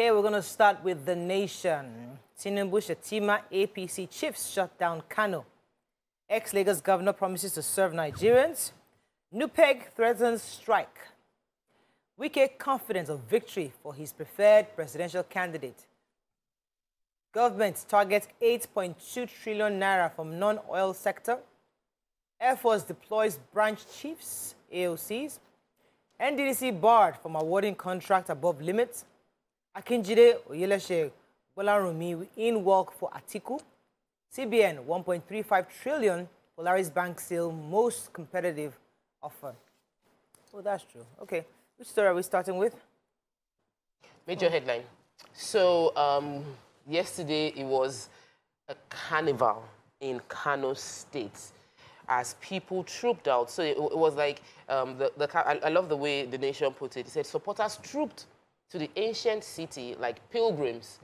Okay, we're going to start with the nation. Tinubu Shettima APC chiefs shut down Kano. Ex-Lagos governor promises to serve Nigerians. NUPENG threatens strike. Wike confidence of victory for his preferred presidential candidate. Government targets 8.2 trillion naira from non-oil sector. Air Force deploys branch chiefs, AOCs. NDDC barred from awarding contract above limits. Akinjide Oyeleshe Bolarumi in work for Atiku. CBN 1.35 trillion. Polaris Bank sale most competitive offer. Oh, that's true. Okay. Which story are we starting with? Major headline. So, um, yesterday it was a carnival in Kano State as people trooped out. So it, it was like, um, the, the, I, I love the way the nation put it. It said supporters trooped to the ancient city like pilgrims.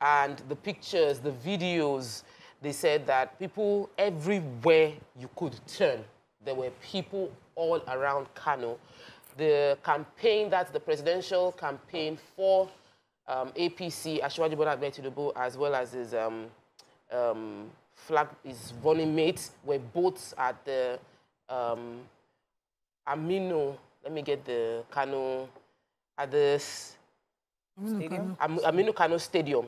And the pictures, the videos, they said that people everywhere you could turn, there were people all around Kano. The campaign, that's the presidential campaign for um, APC, Asiwaju Bola Tinubu, as well as his um, um, flag, his running mates, were both at the um, Aminu, let me get the Kano, at the Stadium? Aminu Kano Stadium.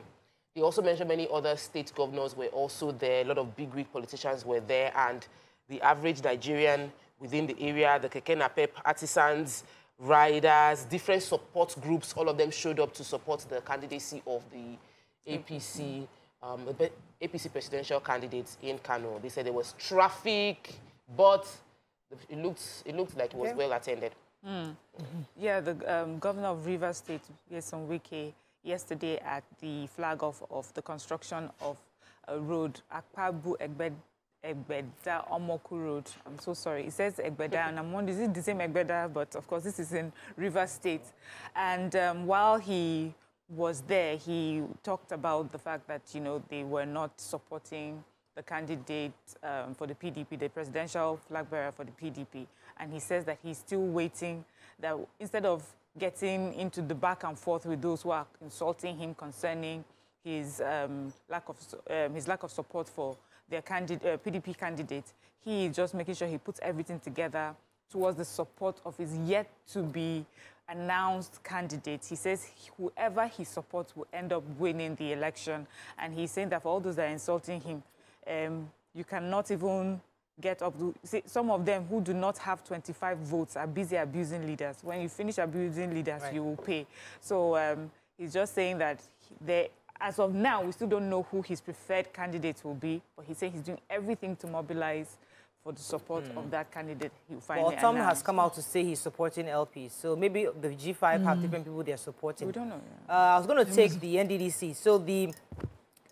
They also mentioned many other state governors were also there. A lot of big wig politicians were there. And the average Nigerian within the area, the Keke Napep artisans, riders, different support groups, all of them showed up to support the candidacy of the APC, um, the APC presidential candidates in Kano. They said there was traffic, but it looked, it looked like it was okay. well attended. Mm. Yeah, the um, governor of Rivers State, Nyesom Wike, yesterday at the flag off of the construction of a road, Akpabu Egbed, Egbeda Omoku Road. I'm so sorry. It says Egbeda, and I'm wondering, is it the same Egbeda? But of course, this is in Rivers State. And um, while he was there, he talked about the fact that, you know, they were not supporting the candidate um, for the PDP, the presidential flag bearer for the PDP. And he says that he's still waiting, that instead of getting into the back and forth with those who are insulting him concerning his um, lack of um, his lack of support for their candid uh, PDP candidate. He is just making sure he puts everything together towards the support of his yet to be announced candidate. He says whoever he supports will end up winning the election. And he's saying that for all those that are insulting him, um, you cannot even get up to see, some of them who do not have 25 votes are busy abusing leaders. When you finish abusing leaders, right. you will pay. So um, he's just saying that they, as of now, we still don't know who his preferred candidate will be, but he's saying he's doing everything to mobilize for the support mm. of hmm. that candidate. He'll well, Tom announced. has come out to say he's supporting LP. So maybe the G5 mm. have hmm. different people they're supporting. We don't know. Yeah. Uh, I was going to take the NDDC. So the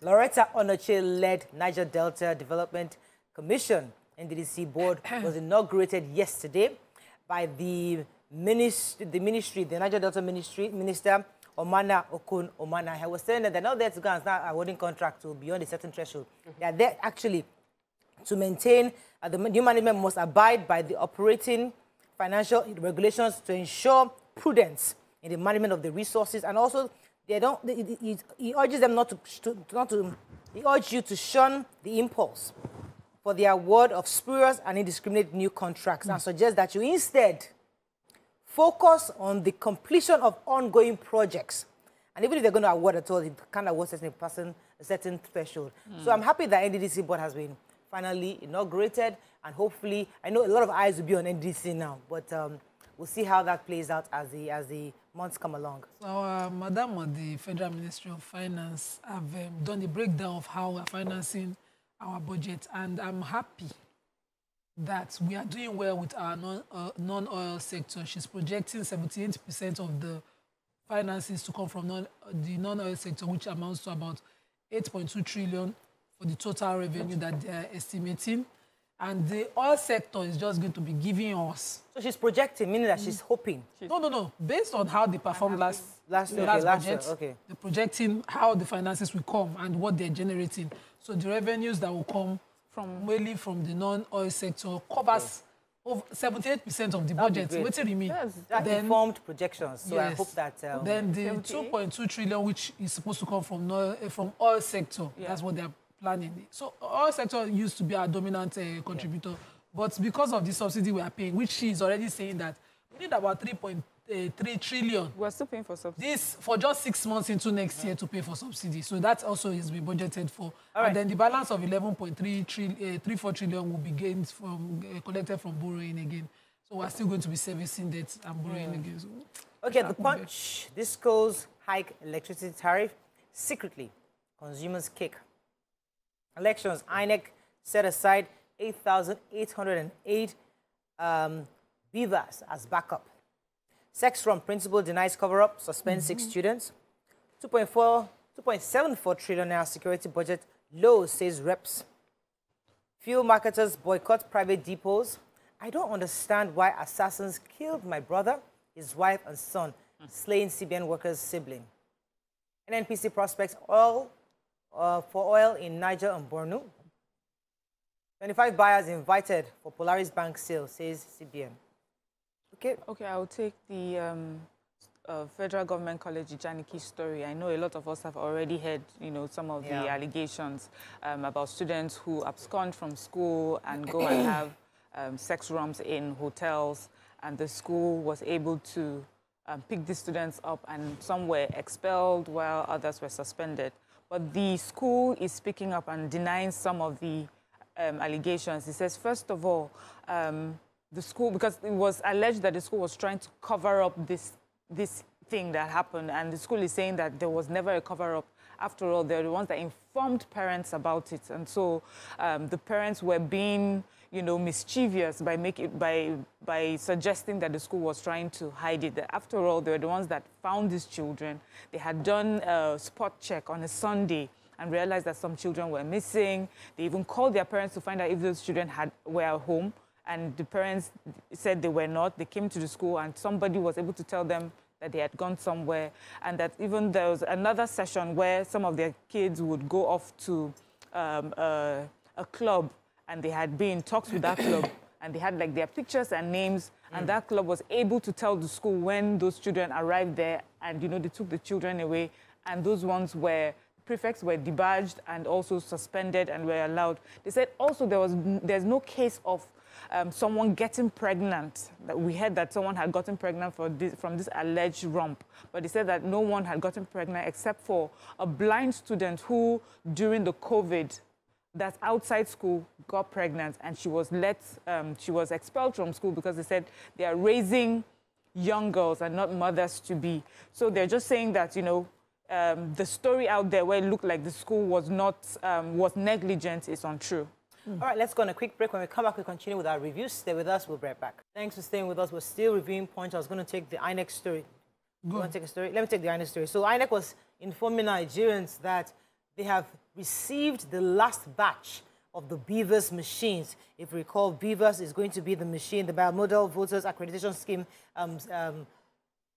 Lauretta Onochie-led Niger Delta Development Commission NDDC board was inaugurated yesterday by the ministry, the ministry, the Niger Delta Ministry Minister Umana Okon Umana. I was saying that they're not there to go and start awarding contract to beyond a certain threshold. Mm -hmm. They are there actually to maintain uh, the new management must abide by the operating financial regulations to ensure prudence in the management of the resources and also they don't. He, he urges them not to, not to. He urges you to shun the impulse for the award of spurious and indiscriminate new contracts mm. and suggests that you instead focus on the completion of ongoing projects. And even if they're going to award at all, it can't award a certain person a certain threshold. Mm. So I'm happy that NDDC board has been finally inaugurated, and hopefully, I know a lot of eyes will be on NDC now, but um, we'll see how that plays out as the as the months come along. So, uh, Madam of the Federal Ministry of Finance have um, done the breakdown of how we're financing our budget, and I'm happy that we are doing well with our non-oil uh, non sector. She's projecting 78% of the finances to come from non, the non-oil sector, which amounts to about 8.2 trillion for the total revenue that they are estimating. And the oil sector is just going to be giving us. So she's projecting, meaning that she's hoping. no, no, no. Based on how they performed last last, okay, last, last budget, year, okay. they're projecting how the finances will come and what they're generating. So the revenues that will come from mainly from the non-oil sector covers over 78% of the budget. great. What do you mean? That's- That Then- informed projections. So I Yes. hope that um, then the 2.2 trillion, which is supposed to come from no, from oil sector, Yeah. that's what they're planning. So oil sector used to be our dominant uh, contributor, but because of the subsidy we are paying, which she is already saying that we need about 3.3 trillion. We're still paying for subsidy. This for just six months into next year to pay for subsidy. So that also is been budgeted for. All right. And then the balance of 11.3 trillion, uh, 34 trillion will be gained from uh, collected from borrowing again. So we're still going to be servicing debt and borrowing again. So Okay, the punch. Disco's hike electricity tariff secretly. Consumers kick. Elections. INEC set aside 8,808 um, BVAS as backup. Sex from principal denies cover up, suspends six students. 2.4, 2.74 trillion naira security budget low, says reps. Fuel marketers boycott private depots. I don't understand why assassins killed my brother, his wife, and son, slaying CBN workers' sibling. NNPC prospects oil uh, for oil in Niger and Borno. 25 buyers invited for Polaris Bank sale, says CBN. Okay, Okay, I'll take the um, uh, federal government college Ijaniki story. I know a lot of us have already heard, you know, some of the allegations um, about students who abscond from school and go and have um, sex rooms in hotels, and the school was able to um, pick the students up, and some were expelled while others were suspended. But the school is speaking up and denying some of the um, allegations. He says, first of all, um, the school, because it was alleged that the school was trying to cover up this, this thing that happened, and the school is saying that there was never a cover up. After all, they're the ones that informed parents about it, and so um, the parents were being, you know, mischievous by making by by suggesting that the school was trying to hide it. After all, they were the ones that found these children. They had done a spot check on a Sunday and realized that some children were missing. They even called their parents to find out if those children had were at home, and the parents said they were not. They came to the school, and somebody was able to tell them that they had gone somewhere, and that even there was another session where some of their kids would go off to um, a, a club, and they had been in talks with that club, and they had like their pictures and names, and that club was able to tell the school when those children arrived there, and you know they took the children away, and those ones were prefects were debadged and also suspended and were allowed. They said also there was there's no case of um, someone getting pregnant. That we heard that someone had gotten pregnant for this, from this alleged romp, but they said that no one had gotten pregnant except for a blind student who, during the COVID, that's outside school, got pregnant, and she was let, um, she was expelled from school because they said they are raising young girls and not mothers to be. So they're just saying that you know um, the story out there where it looked like the school was not um, was negligent is untrue. All right, let's go on a quick break. When we come back, we continue with our reviews. Stay with us. We'll be right back. Thanks for staying with us. We're still reviewing points. I was going to take the INEC story. You want to take a story? Let me take the INEC story. So INEC was informing Nigerians that they have received the last batch of the BVAS machines. If you recall, BVAS is going to be the machine, the bimodal voters accreditation scheme um, um,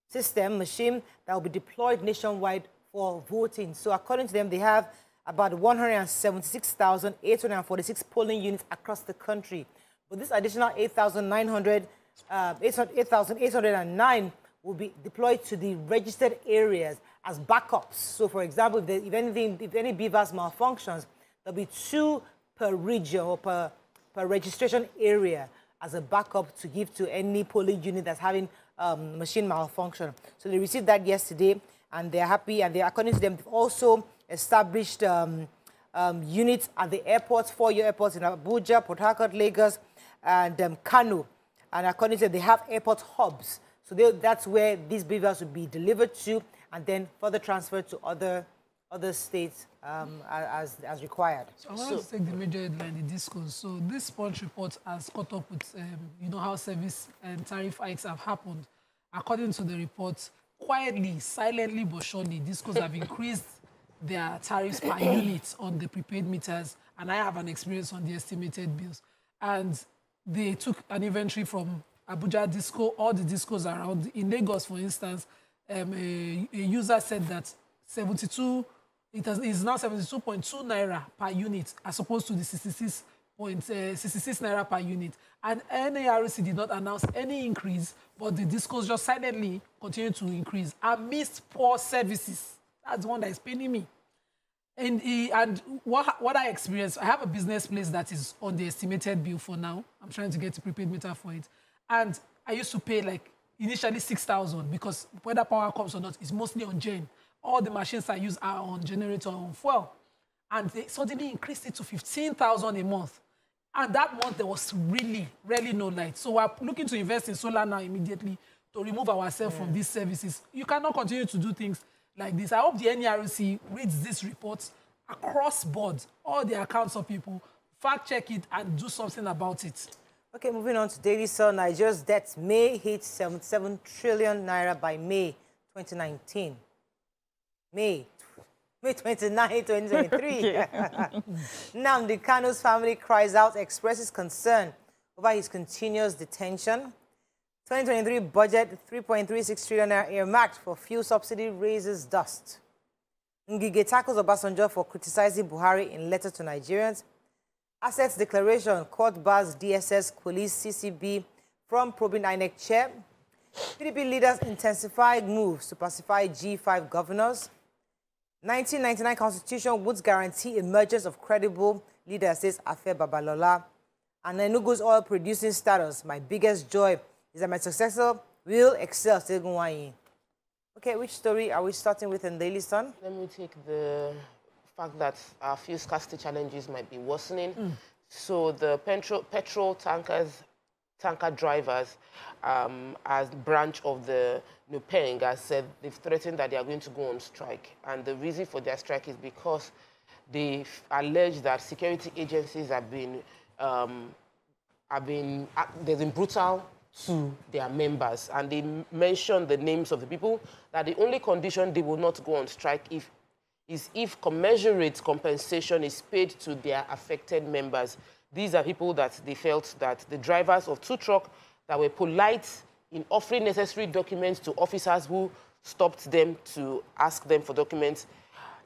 system machine that will be deployed nationwide for voting. So according to them, they have about 176,846 polling units across the country. But this additional 8,900, uh, 8,809 will be deployed to the registered areas as backups. So for example, if, if anything, if any BVAS malfunctions, there'll be two per region or per, per registration area as a backup to give to any polling unit that's having um, machine malfunction. So they received that yesterday, and they're happy. And they, according to them, they've also established um, um, units at the airports, four-year airports in Abuja, Port Harcourt, Lagos, and um, Kano. And according to them, they have airport hubs. So they, that's where these BVAS will be delivered to, and then further transferred to other other states um, as, as required. So I want to take the major headline in this cause. So this Punch report has caught up with, um, you know, how service and tariff hikes have happened. According to the report, quietly, silently but surely, Discos have increased their tariffs per unit on the prepaid meters, and I have an experience on the estimated bills. And they took an inventory from Abuja Disco, all the discos around. In Lagos, for instance, um, a, a user said that 72 it has, is now 72.2 naira per unit as opposed to the 66 0.66 naira per unit. And NERC did not announce any increase, but the Discos just silently continued to increase amidst poor services. That's the one that is paining me. And, and what, what I experienced, I have a business place that is on the estimated bill for now. I'm trying to get a prepaid meter for it. And I used to pay like initially 6,000 because whether power comes or not, it's mostly on gen. All the machines I use are on generator on fuel. And they suddenly increased it to 15,000 a month. And that month, there was really, really no light. So we're looking to invest in solar now immediately to remove ourselves yeah. from these services. You cannot continue to do things like this. I hope the NERC reads this report across board, all the accounts of people, fact check it and do something about it. Okay, moving on to Daily Sun. Nigeria's debt may hit 77 trillion naira by May 2019. May May 29, 2023. Nnamdi Kanu's family cries out, expresses concern over his continuous detention. 2023 budget, 3.36 trillion naira earmarked for fuel subsidy raises dust. Ngige tackles Obasanjo for criticizing Buhari in letter to Nigerians. Assets declaration, court bars DSS, police, CCB from probing INEC chair. PDP leaders intensified moves to pacify G5 governors. 1999 Constitution would guarantee emergence of credible leaders, says Afe Babalola. And Enugu's oil producing status, my biggest joy is that my successor will excel, says Ugwuanyi. Okay, which story are we starting with in Daily Sun? Let me take the fact that our fuel scarcity challenges might be worsening. Mm. So the petrol, petrol tankers, tanker drivers, um, as branch of the NUPENG has said they've threatened that they are going to go on strike. And the reason for their strike is because they allege that security agencies have been, um, have been, uh, they've been brutal to their members. And they mentioned the names of the people, that the only condition they will not go on strike if, is if commensurate compensation is paid to their affected members. These are people that they felt that the drivers of two truck that were polite in offering necessary documents to officers who stopped them to ask them for documents.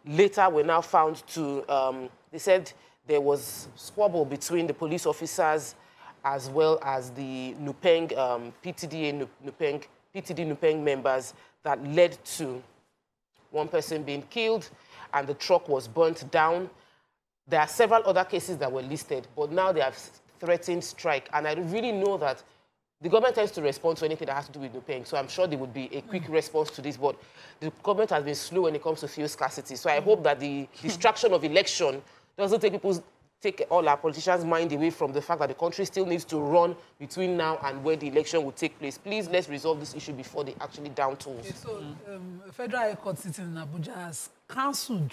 Later, were now found to, um, they said there was squabble between the police officers as well as the Nupeng, um, PTDA Nupeng, PTD Nupeng members that led to one person being killed and the truck was burnt down. There are several other cases that were listed, but now they have threatened strike. And I really know that the government tends to respond to anything that has to do with Nupeng, so I'm sure there would be a quick mm. response to this, but the government has been slow when it comes to fuel scarcity. So I hope that the distraction of election doesn't take people's take all our politicians' mind away from the fact that the country still needs to run between now and where the election will take place. Please, let's resolve this issue before they actually down tools. Okay, so, mm. um, Federal High Court sitting in Abuja has cancelled,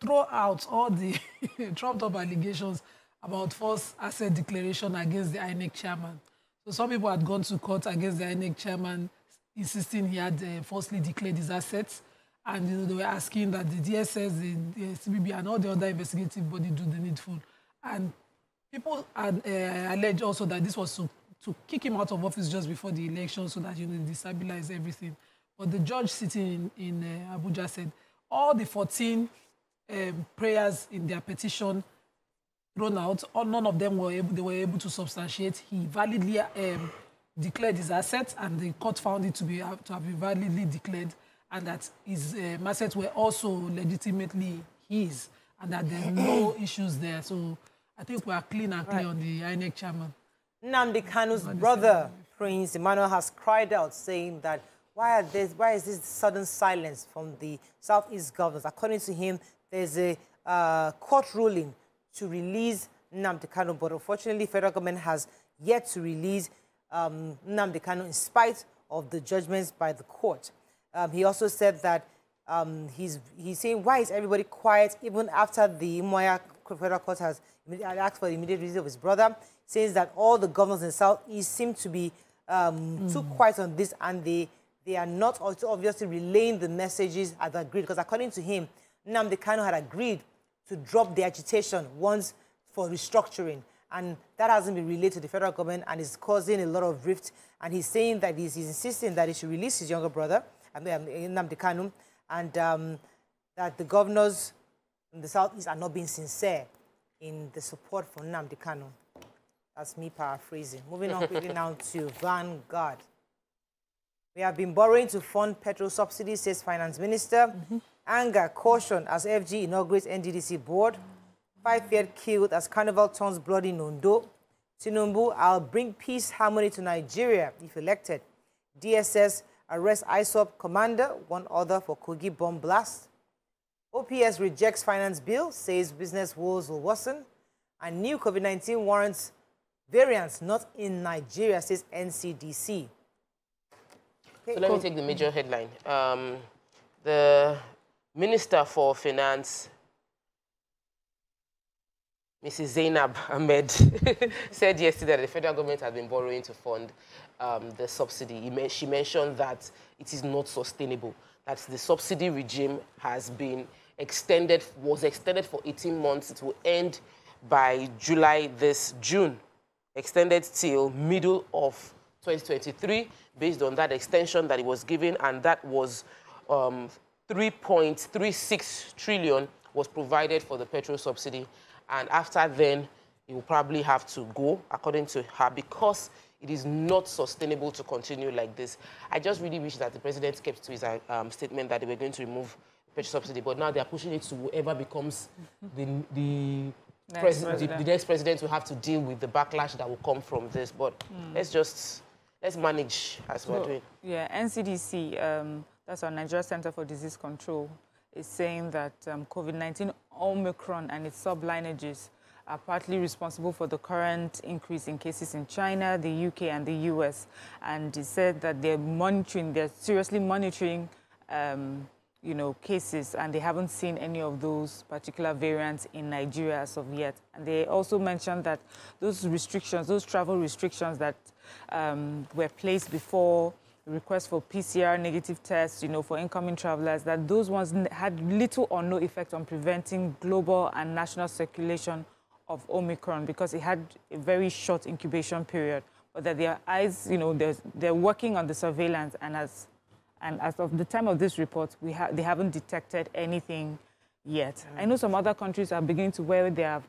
throw out all the trumped-up allegations about false asset declaration against the INEC chairman. So some people had gone to court against the INEC chairman, insisting he had uh, falsely declared his assets. And you know, they were asking that the DSS, the, the CBB, and all the other investigative body do the needful. And people had uh, alleged also that this was to, to kick him out of office just before the election so that you know, destabilize everything. But the judge sitting in, in uh, Abuja said all the 14 um, prayers in their petition thrown out. All, none of them were able, they were able to substantiate. He validly um, declared his assets, and the court found it to, be, to have been validly declared, and that his uh, assets were also legitimately his, and that there are no issues there. So I think we are clean and clear right. on the INEC chairman. Nnamdi Kanu's brother, Prince Emmanuel, has cried out, saying that why, this, why is this sudden silence from the Southeast governors? According to him, there's a uh, court ruling to release Nnamdi Kanu, but unfortunately, federal government has yet to release um, Nnamdi Kanu in spite of the judgments by the court. Um, he also said that um, he's, he's saying, why is everybody quiet even after the Umuahia federal court has asked for the immediate release of his brother, says that all the governors in the South East seem to be um, mm. too quiet on this and they, they are not obviously relaying the messages as agreed. Because according to him, Nnamdi Kanu had agreed to drop the agitation once for restructuring. And that hasn't been relayed to the federal government and is causing a lot of rift. And he's saying that he's, he's insisting that he should release his younger brother, Nnamdi Kanu, and um, that the governors in the southeast are not being sincere in the support for Nnamdi Kanu. That's me paraphrasing. Moving on quickly now to Vanguard. We have been borrowing to fund petrol subsidies, says Finance Minister. Mm -hmm. Anger, caution as FG inaugurates NDDC board. Five feared killed as carnival turns bloody in Ondo. Tinubu, I'll bring peace, harmony to Nigeria if elected. DSS arrests ISWAP commander, one other for Kogi bomb blast. OPS rejects finance bill, says business woes will worsen. And new COVID-19 warrants variants not in Nigeria, says NCDC. Okay, so let me take the major headline. Um, the Minister for Finance, Mrs. Zainab Ahmed said yesterday that the federal government has been borrowing to fund um, the subsidy. She mentioned that it is not sustainable, that the subsidy regime has been extended, was extended for 18 months. It will end by July this June, extended till middle of 2023 based on that extension that it was given, and that was um, 3.36 trillion was provided for the petrol subsidy and after then, he will probably have to go, according to her, because it is not sustainable to continue like this. I just really wish that the president kept to his um, statement that they were going to remove petrol subsidy, but now they are pushing it to whoever becomes the, the, next president. The, the, next president will have to deal with the backlash that will come from this. But mm. let's just let's manage as we're doing. Yeah, NCDC, um, that's our Nigeria Center for Disease Control, is saying that um, COVID-19 Omicron and its sub-lineages are partly responsible for the current increase in cases in China, the UK, and the US. And it said that they're monitoring, they're seriously monitoring, um, you know, cases, and they haven't seen any of those particular variants in Nigeria as of yet. And they also mentioned that those restrictions, those travel restrictions that um, were placed before request for PCR negative tests, you know, for incoming travelers, that those ones had little or no effect on preventing global and national circulation of Omicron because it had a very short incubation period. But that their eyes, you know, they're, they're working on the surveillance and as, and as of the time of this report, we ha they haven't detected anything yet. Mm. I know some other countries are beginning to wear their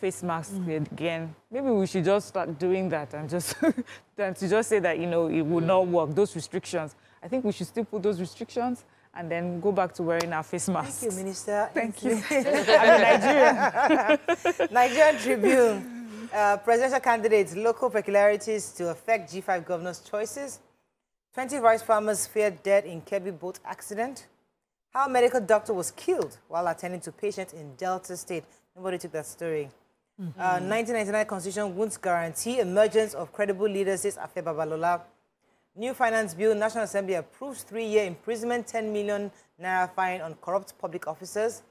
face masks mm. again. Maybe we should just start doing that and just than to just say that you know it would not work. Those restrictions. I think we should still put those restrictions and then go back to wearing our face masks. Thank you, Minister. Thank you. I'm Nigerian. Nigerian Tribune. Uh, presidential candidates, local peculiarities to affect G5 governors' choices. 20 rice farmers feared dead in Kebbi boat accident. How a medical doctor was killed while attending to patients in Delta State. Nobody took that story. Mm -hmm. uh, 1999 Constitution won't guarantee emergence of credible leaders, says Afe Babalola. New Finance Bill, National Assembly approves three-year imprisonment, 10 million naira fine on corrupt public officers.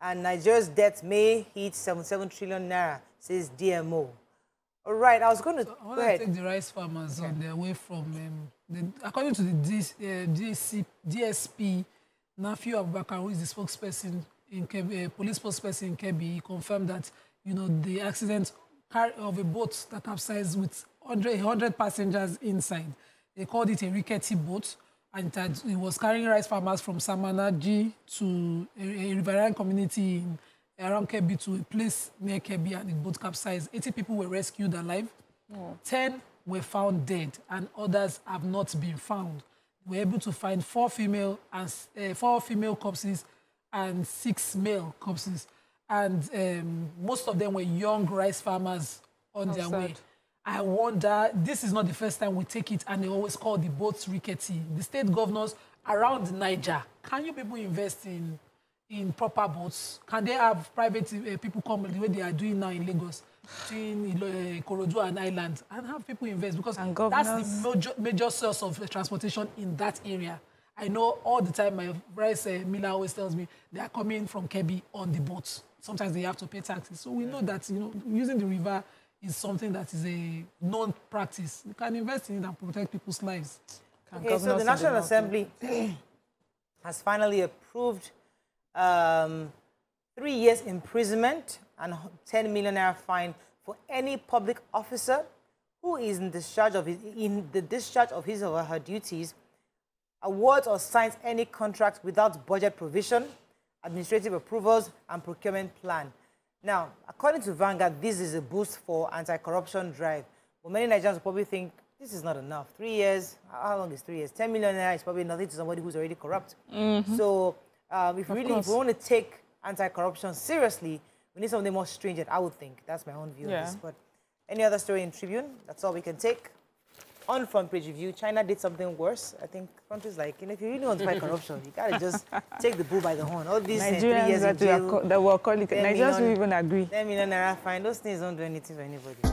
And Nigeria's debt may hit 77 trillion naira, says DMO. All right, I was going to so I want to take the rice farmers okay. on their way from, um, the, according to the DS, uh, DSC, DSP, Nafiu Abubakar, who is the spokesperson in uh, police spokesperson in Kebbi, confirmed that you know, the accident of a boat that capsized with 100, 100 passengers inside. They called it a rickety boat, and it, had, it was carrying rice farmers from Samanaji to a, a riverine community in, around Kebbi to a place near Kebbi, and the boat capsized. 80 people were rescued alive. Oh. 10 were found dead, and others have not been found. We were able to find four female and uh, four female corpses and six male corpses and um, most of them were young rice farmers on How their sad. way. I wonder, this is not the first time we take it, and they always call the boats rickety. The state governors around Niger, can you people invest in in proper boats? Can they have private uh, people come the way they are doing now in Lagos, between uh, Korodu and Island, and have people invest? Because that's the major, major source of transportation in that area. I know all the time my rice uh, miller always tells me they are coming from Kebbi on the boats sometimes they have to pay taxes. So we know that you know using the river is something that is a known practice. You can invest in it and protect people's lives. okay, so the National Assembly has finally approved um, three years imprisonment and 10 million naira fine for any public officer who is in discharge of his, in the discharge of his or her duties, awards or signs any contract without budget provision administrative approvals, and procurement plan. Now, according to Vanguard, this is a boost for anti-corruption drive. But many Nigerians will probably think this is not enough. Three years, how long is three years? 10 million naira is probably nothing to somebody who's already corrupt. Mm -hmm. So um, if, we really, if we want to take anti-corruption seriously, we need something more stringent, I would think. That's my own view yeah. of this. But any other story in Tribune? That's all we can take. On front page review, China did something worse. I think is like, you know, if you really want to fight corruption, you gotta just take the bull by the horn. All these uh, three years that, jail, that were calling, Nigerians will even agree. 10 million naira fine. Those things don't do anything for anybody.